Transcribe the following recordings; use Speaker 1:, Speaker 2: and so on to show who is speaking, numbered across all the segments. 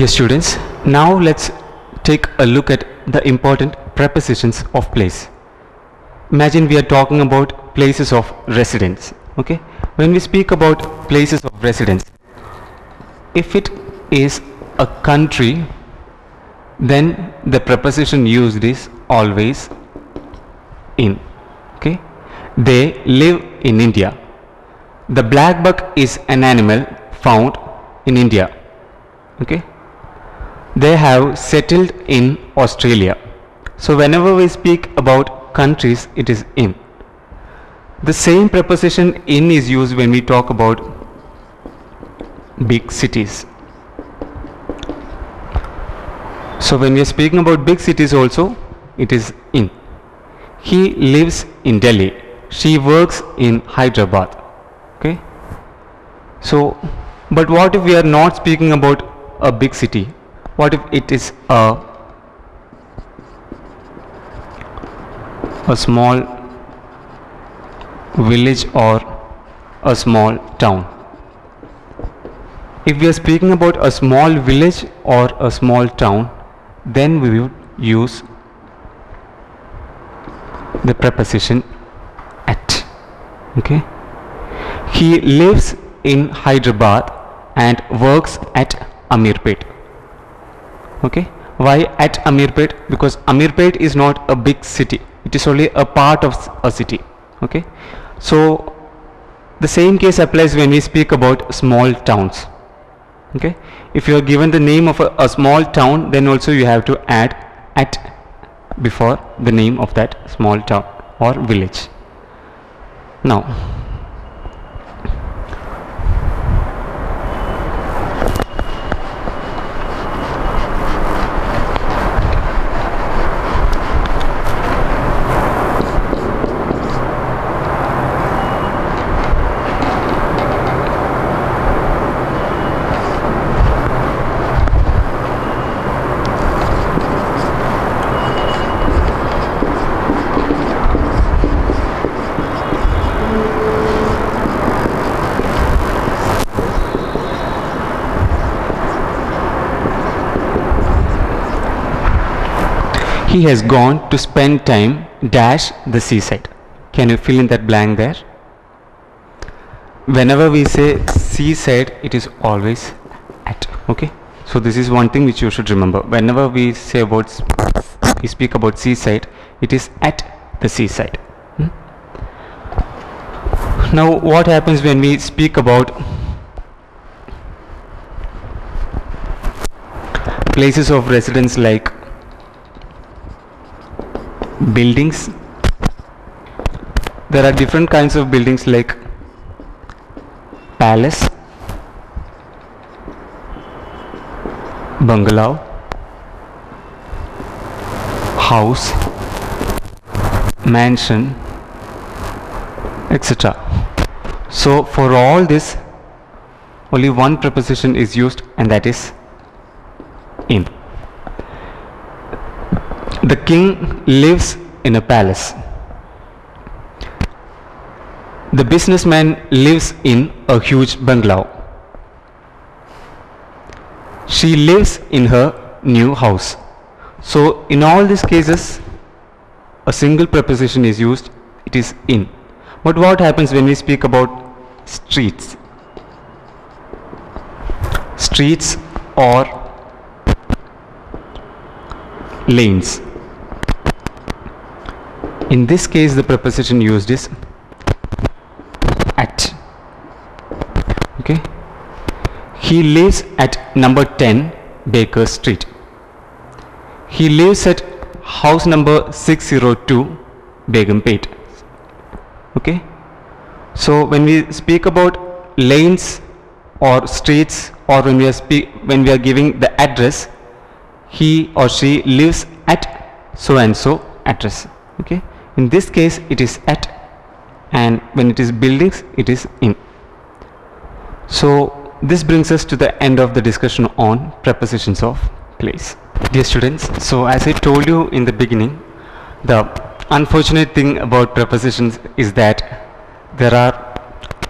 Speaker 1: Dear students, now let's take a look at the important prepositions of place. Imagine we are talking about places of residence. Okay, when we speak about places of residence, if it is a country, then the preposition used is always in. Okay, they live in India. The black buck is an animal found in India. Okay, they have settled in Australia. So whenever we speak about countries, it is in. The same preposition in is used when we talk about big cities. So when we are speaking about big cities also, it is in. He lives in Delhi. She works in Hyderabad. Okay. So, but what if we are not speaking about a big city? What if it is a a small village or a small town? If we are speaking about a small village or a small town, then we would use the preposition at. Okay. He lives in Hyderabad and works at Amirpet. Okay. Why at Amirpet? Because Amirpet is not a big city. It is only a part of a city. Okay. So the same case applies when we speak about small towns. Okay. If you are given the name of a, a small town, then also you have to add at before the name of that small town or village. Now, he has gone to spend time dash the seaside. Can you fill in that blank there? Whenever we say seaside, it is always at. Okay. So this is one thing which you should remember. Whenever we say about we speak about seaside, it is at the seaside. Hmm? Now, what happens when we speak about places of residence like buildings. There are different kinds of buildings like palace bungalow house mansion etc so for all this only one preposition is used and that is in the king lives in a palace. The businessman lives in a huge bungalow. She lives in her new house. So, in all these cases, a single preposition is used, it is in. But what happens when we speak about streets? Streets or lanes. In this case, the preposition used is at. Okay. He lives at number 10 Baker Street. He lives at house number 602 Begumpet. Okay. So when we speak about lanes or streets or when we are speak when we are giving the address, he or she lives at so and so address okay in this case it is at and when it is buildings it is in so this brings us to the end of the discussion on prepositions of place dear students so as i told you in the beginning the unfortunate thing about prepositions is that there are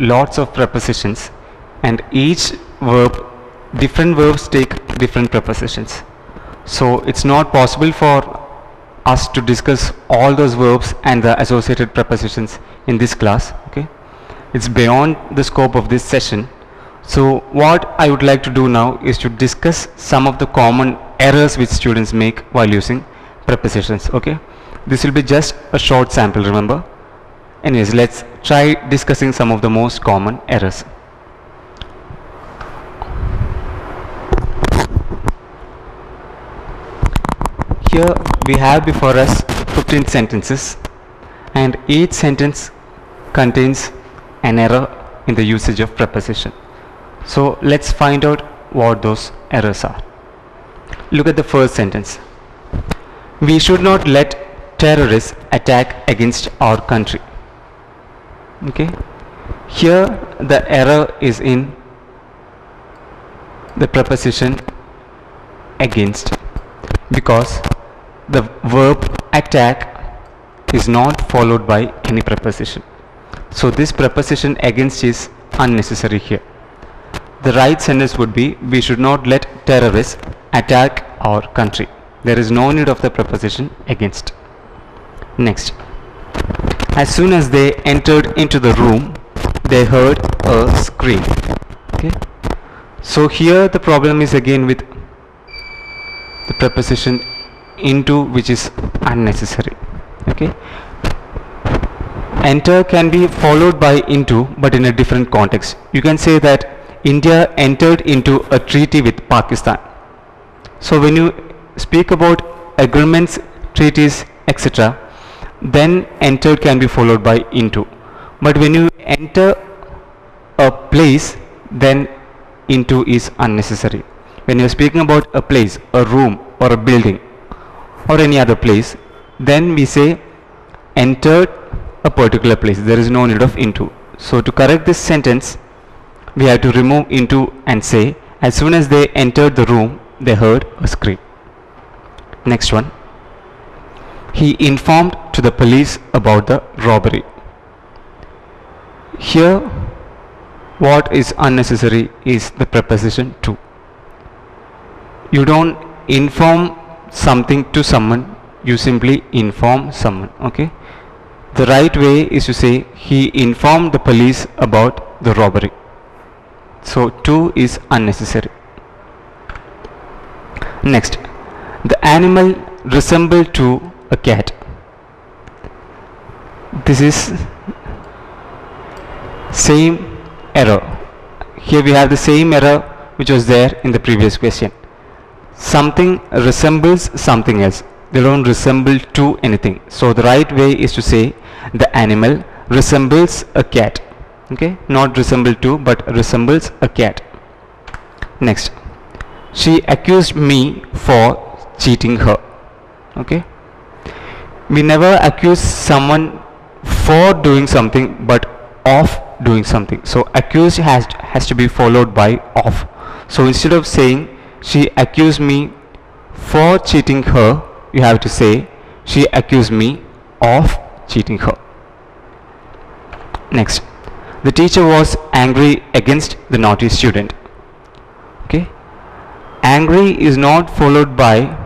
Speaker 1: lots of prepositions and each verb different verbs take different prepositions. So it's not possible for us to discuss all those verbs and the associated prepositions in this class. Okay, it's beyond the scope of this session. So what I would like to do now is to discuss some of the common errors which students make while using prepositions. Okay, this will be just a short sample. Remember. Anyways, let's try discussing some of the most common errors. Here we have before us 15 sentences and each sentence contains an error in the usage of preposition. So let's find out what those errors are. Look at the first sentence. We should not let terrorists attack against our country. Okay. Here the error is in the preposition against because the verb attack is not followed by any preposition. So this preposition against is unnecessary here. The right sentence would be we should not let terrorists attack our country. There is no need of the preposition against. Next. As soon as they entered into the room, they heard a scream. Okay. So here the problem is again with the preposition into which is unnecessary okay? Enter can be followed by into but in a different context. You can say that India entered into a treaty with Pakistan. So when you speak about agreements treaties etc then entered can be followed by into. But when you enter a place then into is unnecessary. When you're speaking about a place a room or a building or any other place then we say entered a particular place. There is no need of into. So to correct this sentence we have to remove into and say as soon as they entered the room they heard a scream. Next one. He informed to the police about the robbery. Here what is unnecessary is the preposition to. You don't inform something to someone you simply inform someone okay? The right way is to say he informed the police about the robbery. So to is unnecessary. Next the animal resembled to a cat. This is same error. Here we have the same error which was there in the previous question something resembles something else. They don't resemble to anything. So the right way is to say the animal resembles a cat. Okay? Not resemble to but resembles a cat. Next. She accused me for cheating her. Okay? We never accuse someone for doing something but of doing something. So accused has has to be followed by of. So instead of saying she accused me for cheating her you have to say. She accused me of cheating her. Next. The teacher was angry against the naughty student. Okay? Angry is not followed by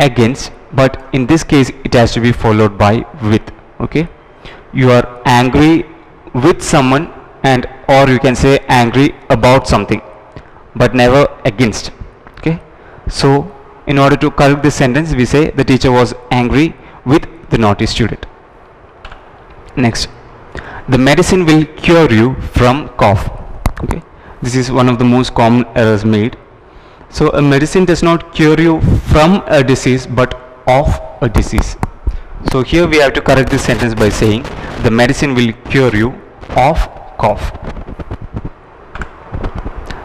Speaker 1: against but in this case it has to be followed by with. Okay? You are angry with someone and or you can say angry about something but never against. Okay? So in order to correct this sentence we say the teacher was angry with the naughty student. Next the medicine will cure you from cough. Okay? This is one of the most common errors made. So a medicine does not cure you from a disease but of a disease. So here we have to correct this sentence by saying the medicine will cure you of cough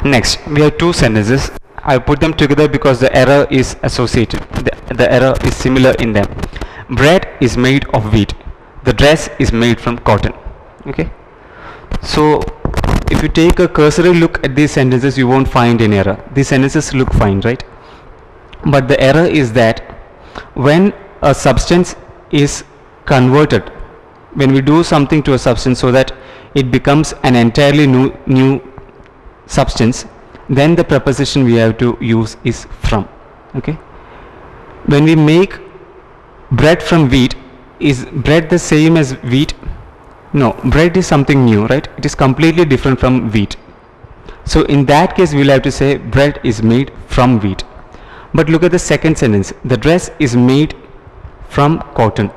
Speaker 1: next we have two sentences. I put them together because the error is associated. The, the error is similar in them. Bread is made of wheat. The dress is made from cotton. Okay? So if you take a cursory look at these sentences you won't find any error. These sentences look fine right? But the error is that when a substance is converted when we do something to a substance so that it becomes an entirely new new substance then the preposition we have to use is from okay? When we make bread from wheat is bread the same as wheat? No bread is something new right? It is completely different from wheat. So in that case we'll have to say bread is made from wheat. But look at the second sentence. The dress is made from cotton.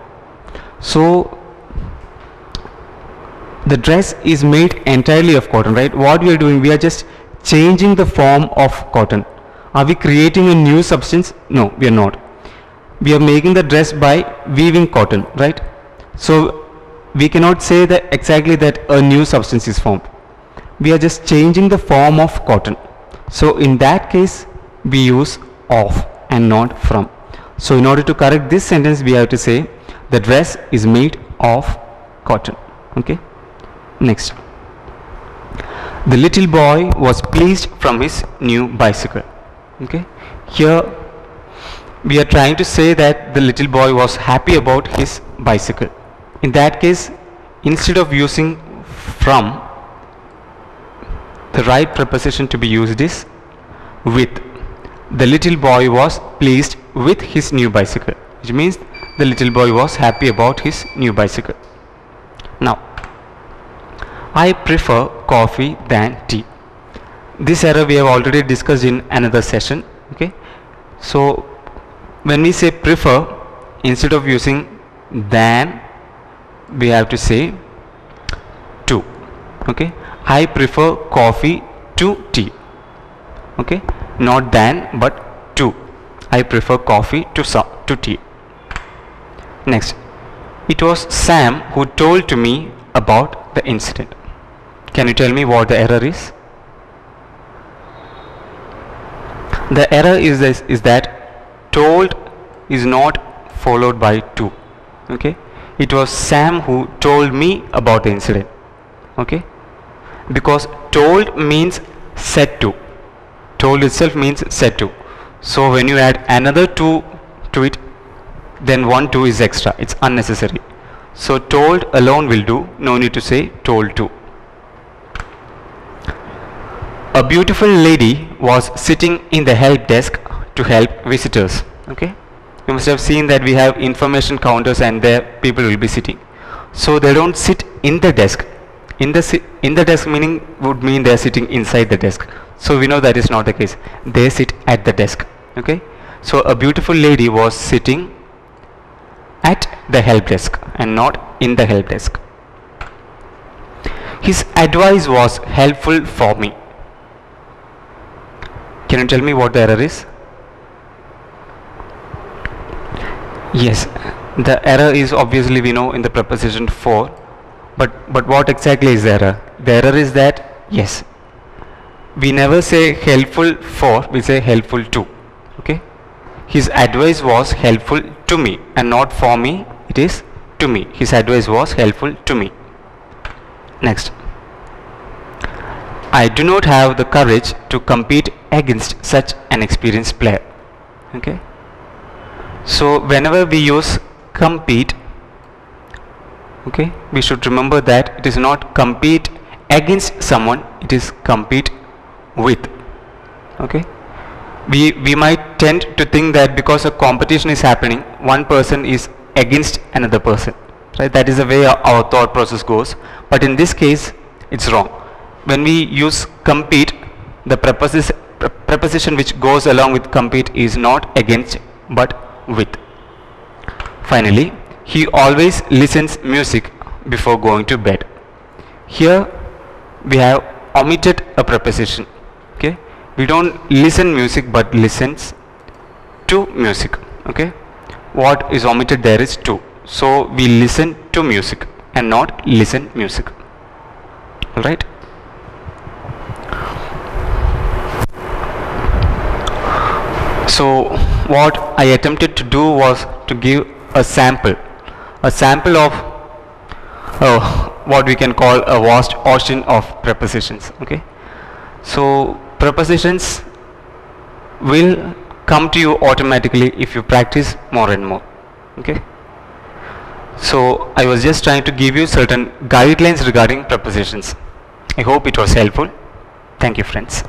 Speaker 1: So the dress is made entirely of cotton right? What we are doing we are just changing the form of cotton. Are we creating a new substance? No we are not. We are making the dress by weaving cotton right? So we cannot say that exactly that a new substance is formed. We are just changing the form of cotton. So in that case we use of and not from. So in order to correct this sentence we have to say the dress is made of cotton okay next. The little boy was pleased from his new bicycle. Okay? Here we are trying to say that the little boy was happy about his bicycle. In that case instead of using from the right preposition to be used is with. The little boy was pleased with his new bicycle which means the little boy was happy about his new bicycle. Now I prefer coffee than tea. This error we have already discussed in another session okay? So when we say prefer instead of using than we have to say to okay? I prefer coffee to tea okay? Not than but to. I prefer coffee to so to tea. Next. It was Sam who told to me about the incident can you tell me what the error is? The error is this is that told is not followed by to okay? It was Sam who told me about the incident okay? Because told means said to. Told itself means said to. So when you add another to to it then one to is extra. It's unnecessary. So told alone will do. No need to say told to a beautiful lady was sitting in the help desk to help visitors okay? You must have seen that we have information counters and there people will be sitting. So they don't sit in the desk. In the in the desk meaning would mean they are sitting inside the desk. So we know that is not the case. They sit at the desk okay? So a beautiful lady was sitting at the help desk and not in the help desk. His advice was helpful for me can you tell me what the error is? Yes. The error is obviously we know in the preposition for but but what exactly is the error? The error is that yes. We never say helpful for we say helpful to okay? His advice was helpful to me and not for me it is to me. His advice was helpful to me. Next I do not have the courage to compete against such an experienced player. Okay? So whenever we use compete okay we should remember that it is not compete against someone it is compete with. Okay? We we might tend to think that because a competition is happening one person is against another person right? That is the way our, our thought process goes. But in this case it's wrong when we use compete the preposition preposition which goes along with compete is not against but with. Finally he always listens music before going to bed. Here we have omitted a preposition okay? We don't listen music but listens to music okay? What is omitted there is to so we listen to music and not listen music. All right so what I attempted to do was to give a sample. A sample of uh, what we can call a vast ocean of prepositions okay? So prepositions will come to you automatically if you practice more and more okay? So I was just trying to give you certain guidelines regarding prepositions. I hope it was helpful. Thank you friends